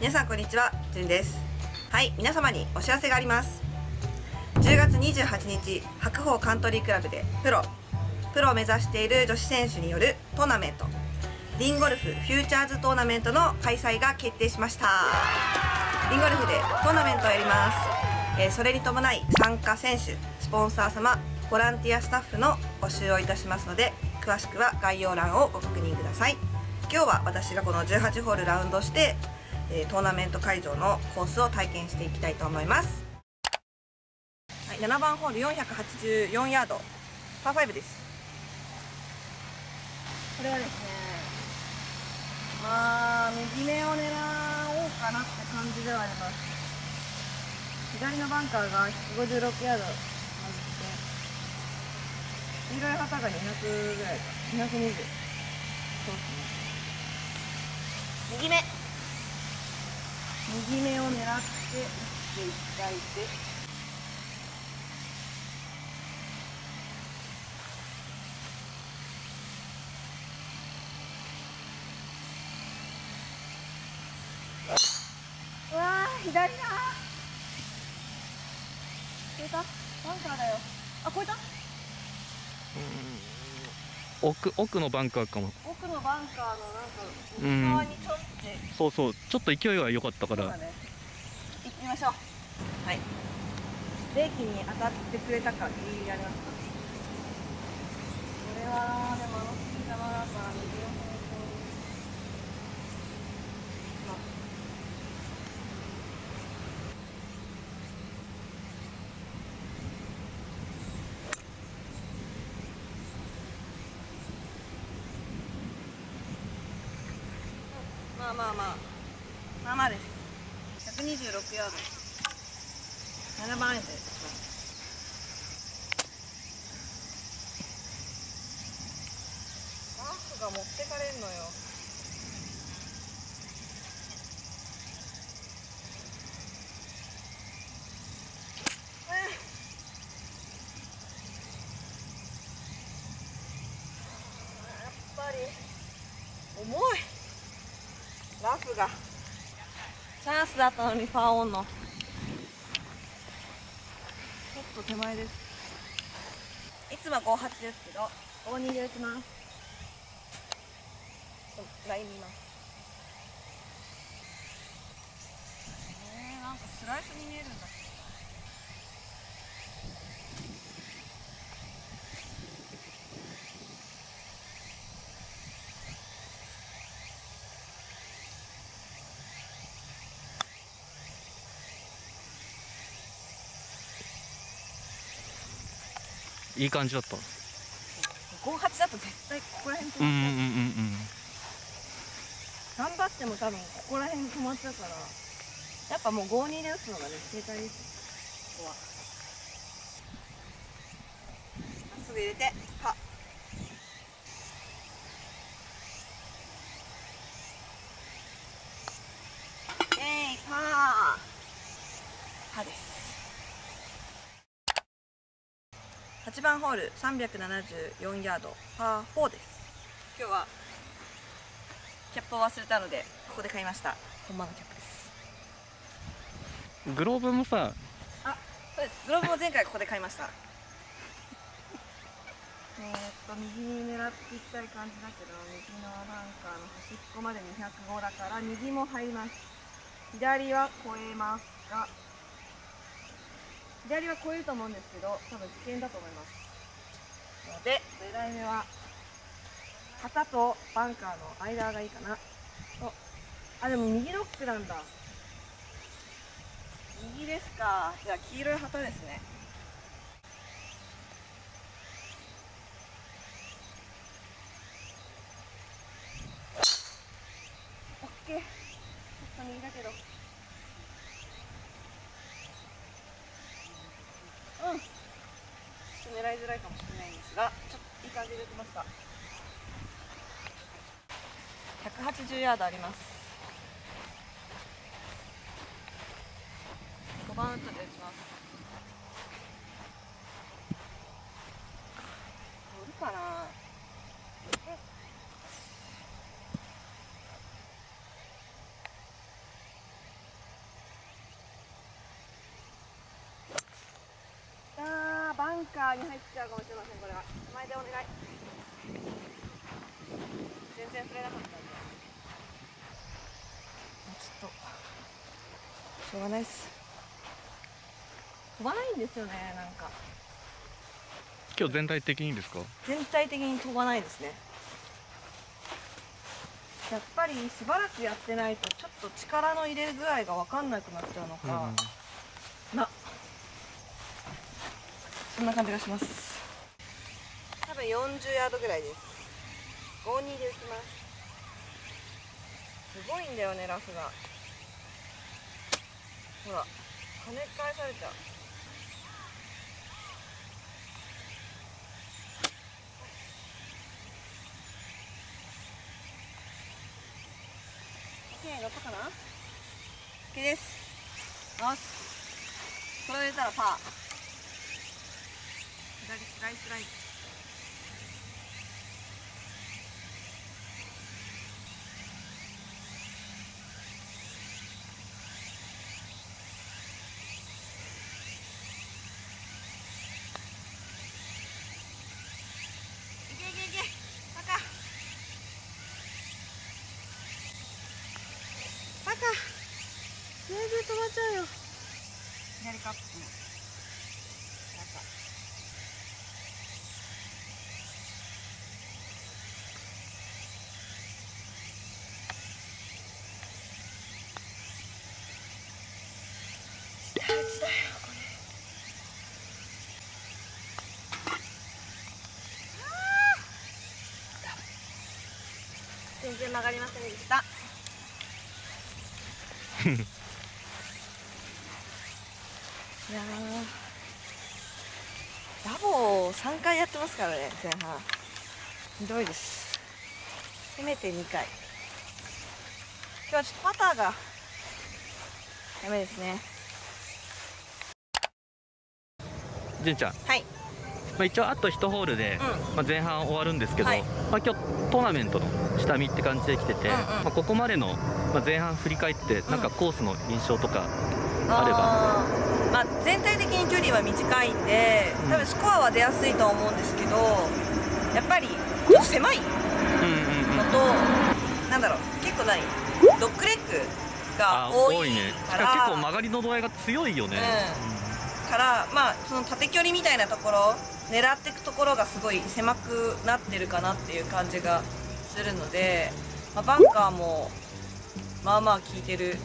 皆さんこんにちは、じゅんです。はい、皆様にお知らせがあります。10月28日、白鵬カントリークラブでプロプロを目指している女子選手によるトーナメントリンゴルフフューチャーズトーナメントの開催が決定しました。リンゴルフでトーナメントをやります、えーそれに伴い参加選手スポンサー様ボランティアスタッフの募集をいたしますので詳しくは概要欄をご確認ください。今日は私がこの18ホールラウンドして、えートーナメント会場のコースを体験していきたいと思います、はい、7番ホール484ヤード。パー5です。これはですねまあ右目を狙おうかなって感じではあります。左のバンカーが156ヤード黄色い旗が200ぐらいか。220そうですね。右目右目を狙って打っていただいて。うわー左だ。超えた。バンカーだよ。あ超えた。奥奥のバンカーかも。奥のバンカーのなんか側にちょんってそうそう。ちょっと勢いは良かったから。行ってみましょう。はい。冷気に当たってくれたかギリギリありますか？これはでもあの杉玉だから右の方向まあまあまあまあまあまあです。126ヤード7番アイアンで打ちます。ラフが持ってかれんのよえやっぱり重いラフがチャンスだったのにファーオンの。ちょっと手前です。いつもは58ですけど52で打ちます。ちょっとライン見ます。えー、なんかスライスに見えるんだいい感じだった。58だと絶対ここら辺止うんうんまっちゃう、うんうん頑張っても多分ここら辺止まっちゃうから。やっぱもう52で打つのがね正解です。ここは。まっすぐ入れて。パえいパーパーです8番ホール374ヤードパー4です。今日はキャップを忘れたのでここで買いました。本間のキャップです。グローブもさあそうです。グローブも前回ここで買いました。えーっと右に狙っていきたい感じだけど右のバンカーの端っこまで205だから右も入ります。左は越えますが左は越えると思うんですけど多分危険だと思います。ので狙い目は旗とバンカーの間がいいかな。おあでも右ロックなんだ。右ですか。じゃあ黄色い旗ですね。オッケー。ちょっと右だけどうんちょっと狙いづらいかもしれないんですがちょっといい感じでいきました。180ヤードあります。5番ウッドで打ちます。乗るかな。カーに入っちゃうかもしれませんこれは。手前でお願い。全然触れなかったんで。ちょっとしょうがないっす。飛ばないんですよねなんか。今日全体的にですか？全体的に飛ばないですね。やっぱりしばらくやってないとちょっと力の入れ具合が分かんなくなっちゃうのか、なそんな感じがします。多分40ヤードぐらいです52で打ちますすごいんだよねラフが。ほら跳ね返されちゃうオッケー乗ったかな？OK です。よし。これを入れたらパー。左スライスライン。いけいけいけ。バカ。バカ。全然止まっちゃうよ。左カップ中大事だよこれ全然曲がりませんでした。いやーラボを3回やってますからね前半。ひどいです。せめて2回。今日はちょっとパターがダメですね。じゅんちゃん、はいまあ、一応あと1ホールで、うまあ、前半終わるんですけど、はいまあ、今日トーナメントの下見って感じで来てて、うんうん。まあ、ここまでの、まあ、前半振り返ってなんかコースの印象とかあれば、あー。まあ、全体的に距離は短いんでうん。多分スコアは出やすいとは思うんですけどやっぱりちょっと狭いのうんうんうん。と、なんだろう結構何ドッグレッグがあ多いね。しかも結構曲がりの度合いが強いよね、からまあその縦距離みたいなところ狙っていくところがすごい狭くなってるかなっていう感じがするので、まあ、バンカーもまあまあ効いてる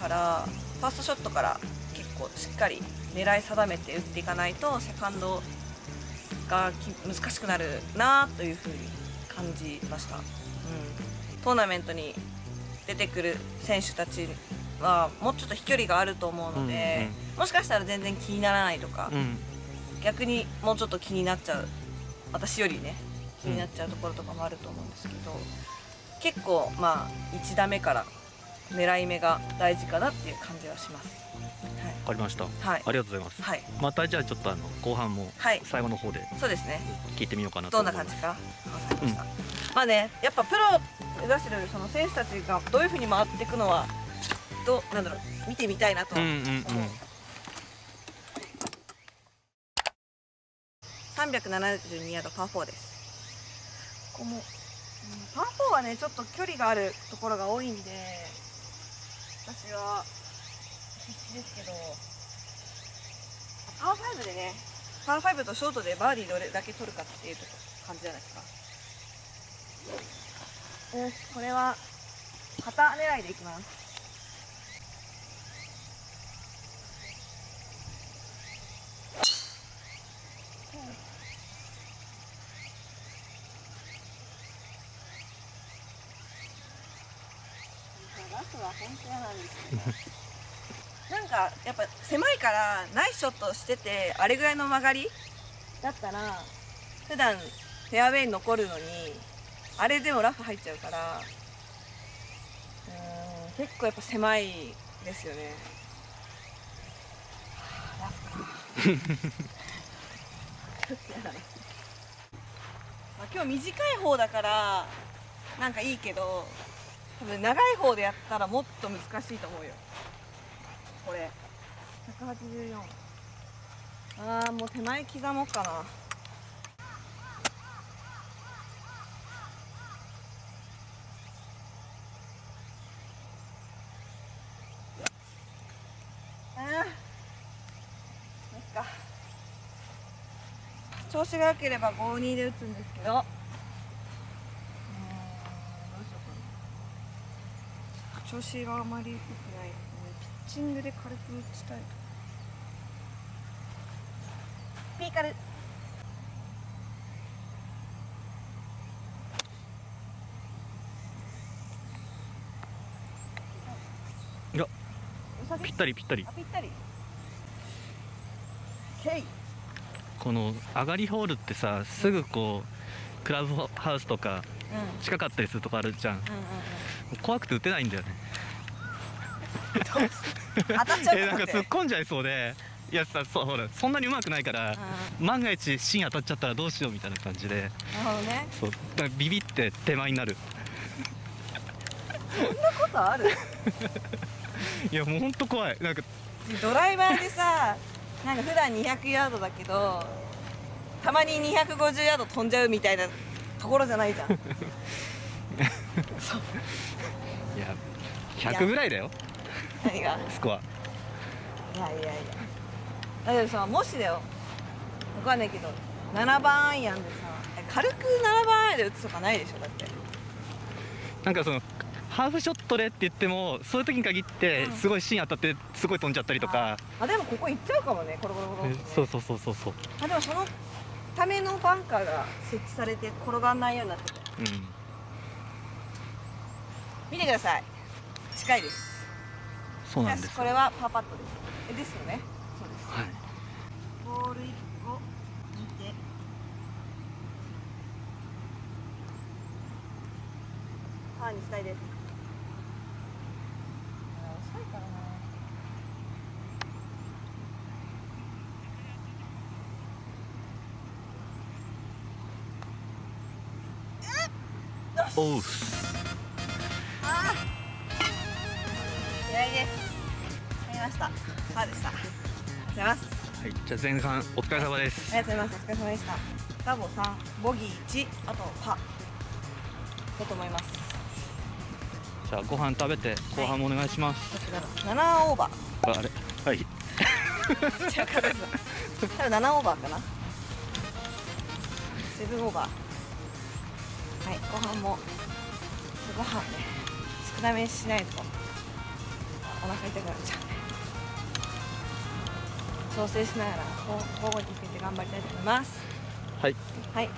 からファーストショットから結構しっかり狙い定めて打っていかないとセカンドがき難しくなるなというふうに感じました、うん、トーナメントに出てくる選手たちはもうちょっと飛距離があると思うので、もしかしたら全然気にならないとか、うんうん逆にもうちょっと気になっちゃう私よりね気になっちゃうところとかもあると思うんですけど、結構まあ1打目から狙い目が大事かなっていう感じはします。わかりました。はい、はいありがとうございます、はい、またじゃあちょっとあの後半もはい、最後の方でそうですね。聞いてみようかなとどん思ます。ない感じか。わかりまあね、やっぱプロ目指してるその選手たちがどういうふうに回っていくのはどうなんだろう見てみたいなとうんうんうん思う。372ヤードパー4です。ここも、うんパー4はねちょっと距離があるところが多いんで私は必死ですけどパー5でねパー5とショートでバーディーどれだけ取るかっていうと感じじゃないですか。よしこれは旗狙いでいきます。ラ フは本当嫌なんですけど。なんかやっぱ狭いからナイスショットしててあれぐらいの曲がりだったら普段フェアウェイに残るのにあれでもラフ入っちゃうからうん結構やっぱ狭いですよね。はあラフか。まあ今日短い方だからなんかいいけど多分長い方でやったらもっと難しいと思うよ。これ。184ああもう手前刻もうかな。ああ調子が良ければ52で打つんですけどうーんどうしようかな調子があまり良くないのでピッチングで軽く打ちたいピーカル。いやぴったりぴったり。あぴったり。この上がりホールってさすぐこうクラブハウスとかうん近かったりするとこあるじゃん。怖くて打てないんだよね。うん当たっちゃう えなんか突っ込んじゃいそうで。いやさそうほらそんなに上手くないからうん万が一芯当たっちゃったらどうしようみたいな感じで。なるほどね。そう。だからビビって手前になる。そんなことある？いやもうほんと怖い。なんかドライバーでさなんか普段200ヤードだけどたまに250ヤード飛んじゃうみたいなところじゃないじゃん。そう。いや100ぐらいだよ。何が？スコア。いやいやいや。だけどさもしだよ。わかんないけど7番アイアンでさ軽く7番アイアンで打つとかないでしょだって。なんかそのハーフショットでって言ってもそういう時に限ってうん。すごい芯当たってすごい飛んじゃったりとか、あでもここ行っちゃうかもねコロコロコロね。そうそうそうそうそう。あでもそのためのバンカーが設置されて転がんないようになってて。うん。見てください。近いです。そうなんですこれはパーパットです。えですよね。そうです。はい。ボール1個見て。パーにしたいですあー遅いからなおうあー偉いですやりましたパーでしたありがとうございますはい、じゃあ前半お疲れ様ですありがとうございます。お疲れ様でした。ダボ3、ボギー1、あとパだと思います。じゃあご飯食べて後半もお願いします、どっちだろう。7オーバー。ああれ？はい 違うかです。多分7オーバーかな。7オーバー。はい、後半もご飯ね少なめにしないとお腹痛くなっちゃうんで。調整しながら交互に向けて頑張りたいと思います。はいはい、